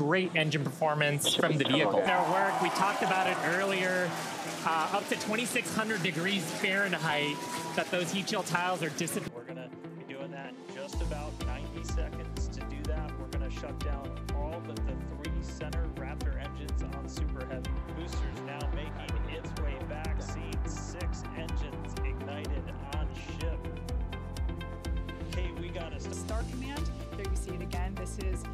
great engine performance from the vehicle. Their work, we talked about it earlier, uh, up to 2,600 degrees Fahrenheit, that those heat shield tiles are dissipating. We're gonna be doing that in just about 90 seconds. To do that, we're gonna shut down all but the three center Raptor engines on Super Heavy. Boosters now making its way back, seeing six engines ignited on ship. Okay, we got a Star Command. There you see it again. This is.